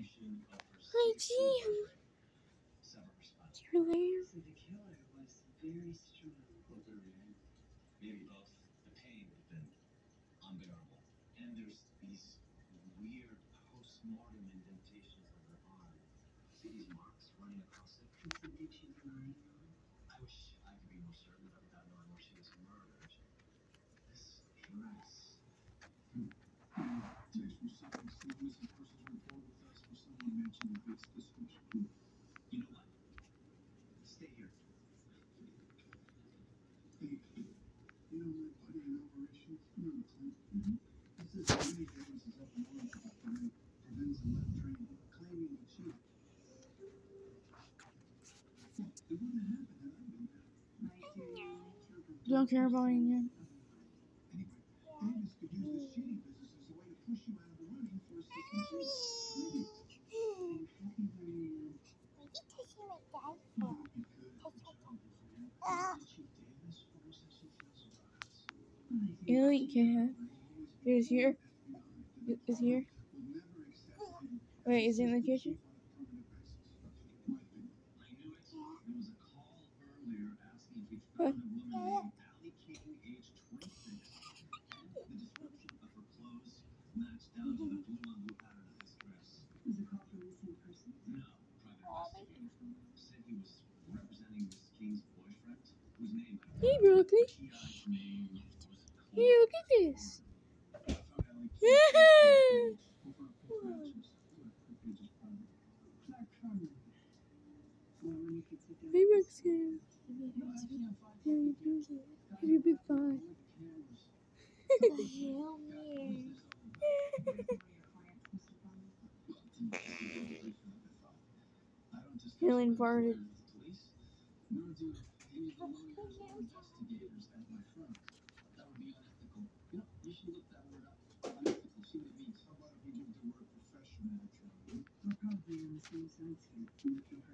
Hi, Jim. You're there. So the killer was very strong. Maybe both the pain, unbearable. And there's these weird post-mortem indentations on her arm. I wish I could be more certain knowing where she was murdered. You don't care about Indian. Anyway, Davis could use this cheating business as a way to push you out of the running for a You know you can't. Is here. Is here. Wait, is it in the kitchen? on Well, when you could sit down. Hey, Mexican. No, actually, Hey, Have you been fine? Helen farted. Of investigators at my firm. That would be unethical. You know, you should look that word up. Unethical seemed to mean someone who didn't do work professionally. We're probably on the same side. Looking for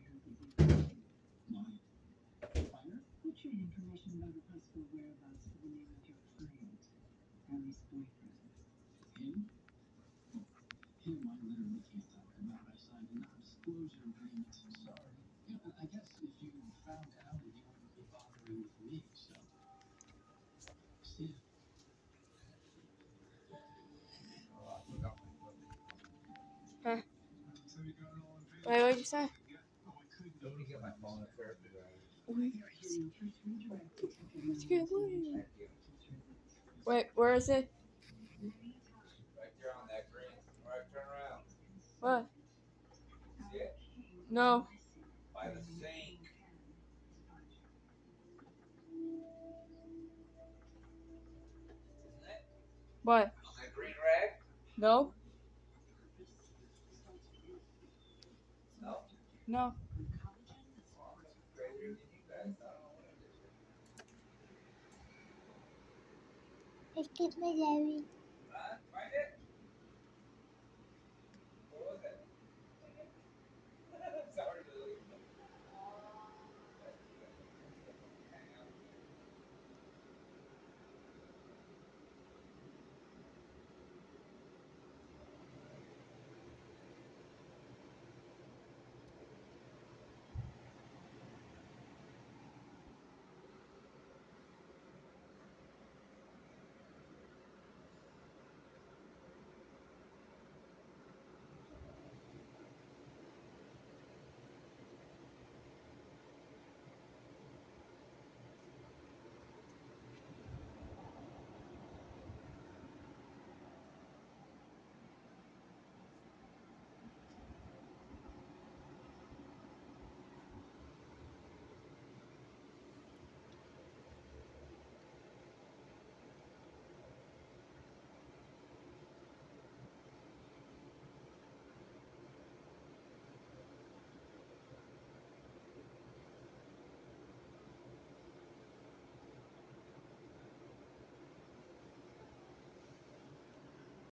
and that you found him. My fire? We trade information about possible whereabouts for the name of your client, Allie's boyfriend. Him? Well, him I literally can't talk about. I signed a non-disclosure agreement. I'm sorry. I guess if you found out, you wouldn't be bothering with me, so. Huh? Wait, what'd you say? Wait, where is it? Right there on that green. All right, turn around. What? No. What? Green rag? No? No. No. Es Larry.